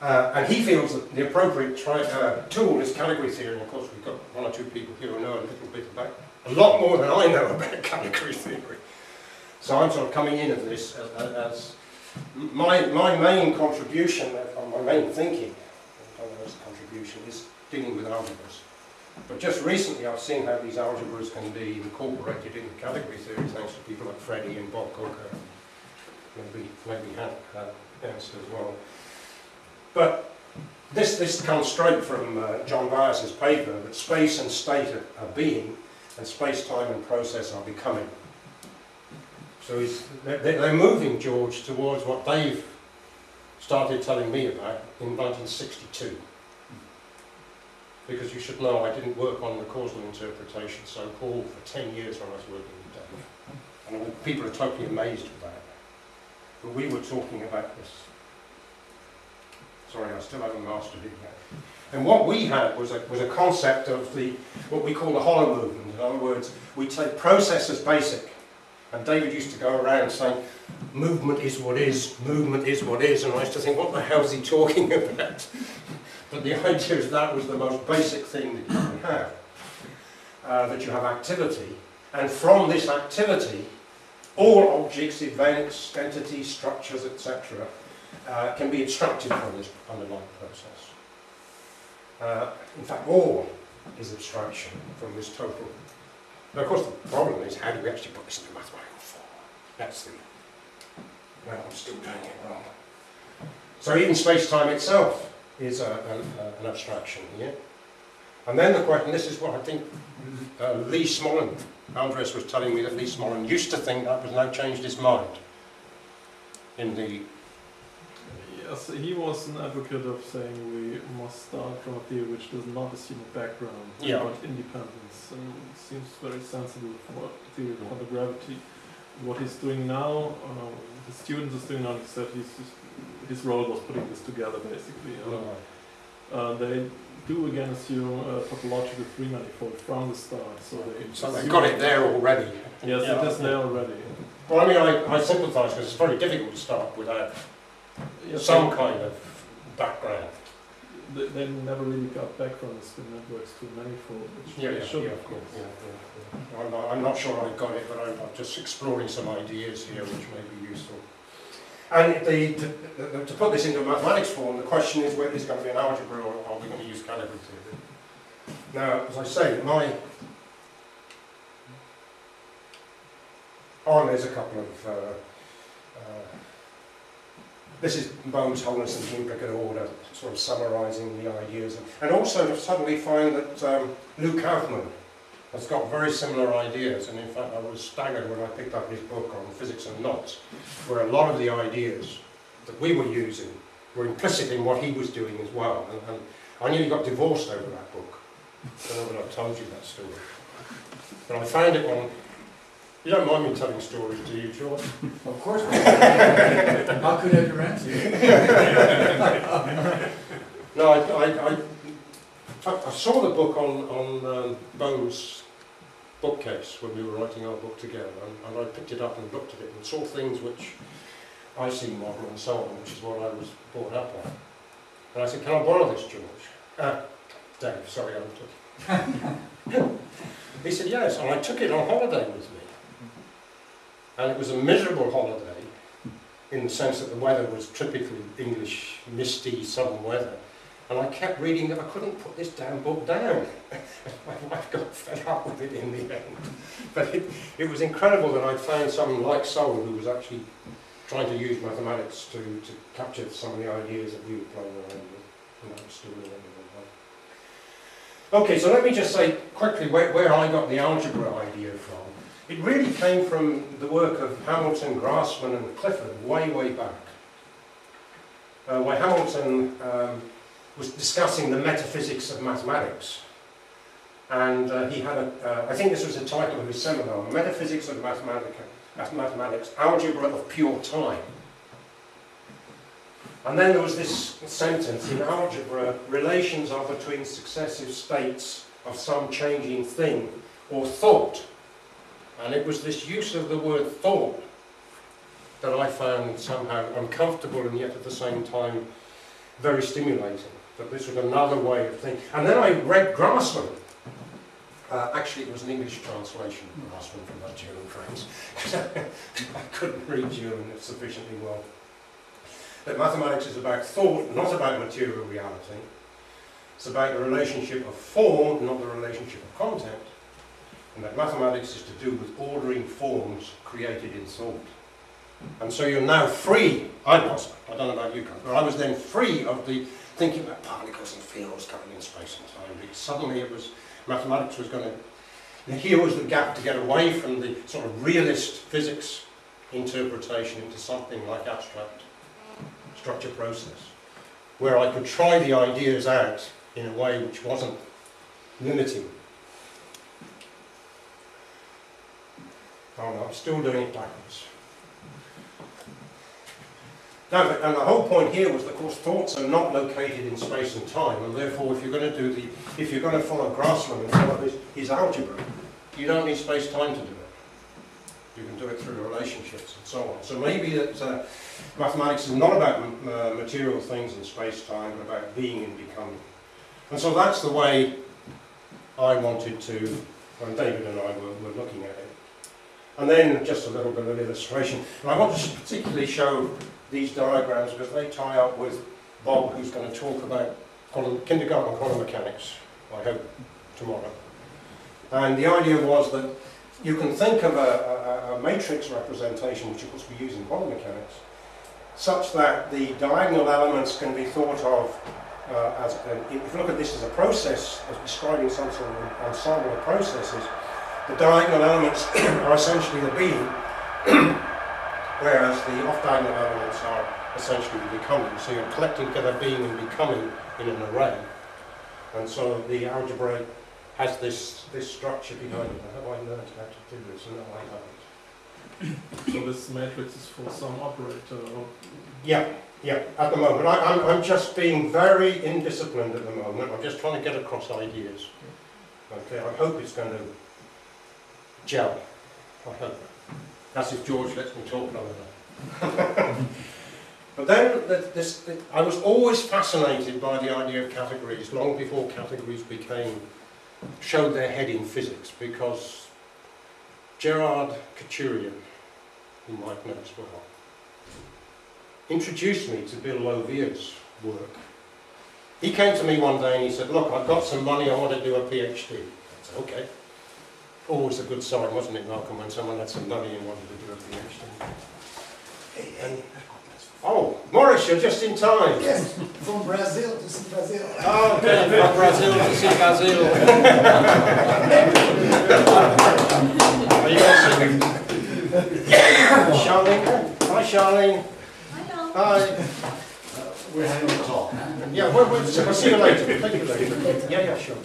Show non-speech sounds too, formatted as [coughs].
Uh, and he feels that the appropriate uh, tool is category theory. And of course, we've got one or two people here who know a little bit about, a lot more than I know [laughs] about category theory. So I'm sort of coming in of this as, as my, my main contribution, my main thinking, contribution, is dealing with algebras. But just recently I've seen how these algebras can be incorporated into category theory thanks to people like Freddie and Bob Coecke, maybe, maybe Hank uh, as well. But this, this comes straight from uh, John Byas's paper that space and state are, being and space, time and process are becoming. So they're, moving George towards what they've started telling me about in 1962. Because you should know I didn't work on the causal interpretation so called for 10 years when I was working with Dave. And people are totally amazed about that. But we were talking about this. Sorry, I still haven't mastered it yet. And what we had was a, was a concept of the what we call the holomovement. In other words, we take process as basic. And David used to go around saying, movement is what is, movement is what is. And I used to think, what the hell is he talking [laughs] about? but the idea is that was the most basic thing that you can have. Uh, that you have activity. And from this activity, all objects, events, entities, structures, etc., uh, can be abstracted from this underlying process. Uh, in fact, all is abstraction from this total. Now, of course, the problem is how do we actually put this into mathematical form? That's the. Well, I'm still doing it wrong. So even space-time itself is a, a, an abstraction here. And then the question, this is what I think uh, Lee Smolin, Andres was telling me that Lee Smolin used to think that, but now changed his mind in the Yes, he was an advocate of saying we must start from a theory which does not assume a background, Yeah. but independence. And it seems very sensible for a theory of quantum gravity. What he's doing now, uh, the students is doing now, he said he's, his role was putting this together basically. Uh, uh, they do again assume a topological three manifold from the start, so they. So they've got it there already. Yes, Yeah. it is there already. Well, I mean, I, I sympathise because it's very difficult to start without Yes, some they- kind of background. They, they never really got back from the spin networks to manifold, which Yeah, they yeah, should yeah, of course. yeah, yeah, yeah. I'm, not, I'm not sure I got it, but I'm, I'm just exploring some ideas here which may be useful. And the, to, the, to put this into mathematics form, the question is whether it's going to be an algebra or are we going to use category theory. Now, as I say, my oh, there's a couple of uh, uh, this is Bohm's wholeness and the implicate order, sort of summarising the ideas, and, also to suddenly find that um, Lou Kauffman has got very similar ideas, and in fact I was staggered when I picked up his book on physics and knots, where a lot of the ideas that we were using were implicit in what he was doing as well, and, and I nearly got divorced over that book. I don't know whether I've told you that story. But I found it on... You don't mind me telling stories, do you, George? [laughs] Of course. [laughs] How could I grant you? [laughs] No, I, I, I, I saw the book on, on um, Bohm's bookcase when we were writing our book together, and, and I picked it up and looked at it and saw things which I see model and so on, which is what I was brought up on. And I said, can I borrow this, George? Uh, Dave, sorry, I took He said, yes, and I took it on holiday with me. And it was a miserable holiday in the sense that the weather was typically English, misty, southern weather. And I kept reading that I couldn't put this damn book down. [laughs] My wife got fed up with it in the end. But it, it was incredible that I'd found someone like soul who was actually trying to use mathematics to, to capture some of the ideas that we were playing around with. And that was still. Okay, so let me just say quickly where, where I got the algebra idea from. It really came from the work of Hamilton, Grassmann and Clifford way, way back. Uh, where Hamilton um, was discussing the metaphysics of mathematics. And uh, he had a, uh, I think this was the title of his seminar, Metaphysics of Mathematica, Mathematics, Algebra of Pure Time. And then there was this sentence, in algebra, relations are between successive states of some changing thing, or thought. And it was this use of the word thought that I found somehow uncomfortable and yet at the same time very stimulating. That this was another way of thinking. And then I read Grassmann. Uh, actually, it was an English translation of Grassmann from that German friends. [laughs] I couldn't read German sufficiently well. That mathematics is about thought, not about material reality. It's about the relationship of form, not the relationship of content. And that mathematics is to do with ordering forms created in thought. And so you're now free, I was, I don't know about you guys, but I was then free of the thinking about particles and fields coming in space and time. Because suddenly it was, mathematics was going to, here was the gap to get away from the sort of realist physics interpretation into something like abstract structure process, where I could try the ideas out in a way which wasn't limiting. I'm still doing it backwards. Now, and the whole point here was that, of course, thoughts are not located in space and time, and therefore, if you're going to do the, if you're going to follow Grassmann and follow his, his algebra, you don't need space-time to do it. You can do it through relationships and so on. So maybe that uh, mathematics is not about uh, material things in space-time, but about being and becoming. And so that's the way I wanted to, when David and I were, were looking at it. And then just a little bit of illustration. And I want to particularly show these diagrams because they tie up with Bob, who's going to talk about kindergarten quantum mechanics, I hope, tomorrow. And the idea was that you can think of a, a, a matrix representation, which of course we use in quantum mechanics, such that the diagonal elements can be thought of uh, as, a, if you look at this as a process, as describing some sort of ensemble of processes, the diagonal elements [coughs] are essentially the being, [coughs] whereas the off-diagonal elements are essentially the becoming. So you're collecting together being and becoming in an array. And so the algebra has this, this structure behind it. Have I learned how to do this? No, I haven't. So this matrix is for some operator. Or Yeah, yeah, at the moment. I, I'm, I'm just being very indisciplined at the moment. I'm just trying to get across ideas. Okay, I hope it's going to gel. I hope. That's if George lets me talk day. [laughs] but then the, this, I was always fascinated by the idea of categories long before categories became showed their head in physics because Gerard Couturier, who might know as well, introduced me to Bill Lawvere's work. He came to me one day and he said, look, I've got some money, I want to do a PhD. I said, okay. Always a good sign, wasn't it, Malcolm, when someone had some money and wanted to do a PhD. And, oh, Morris, you're just in time. Yes, from Brazil to see Brazil. Oh, okay, from Brazil to see Brazil. [laughs] Are you guys Charlene? Hi, Charlene. Hi. Uh, We're having a talk. Yeah, we'll, we'll, we'll see you later. Thank you later. Yeah, yeah, sure.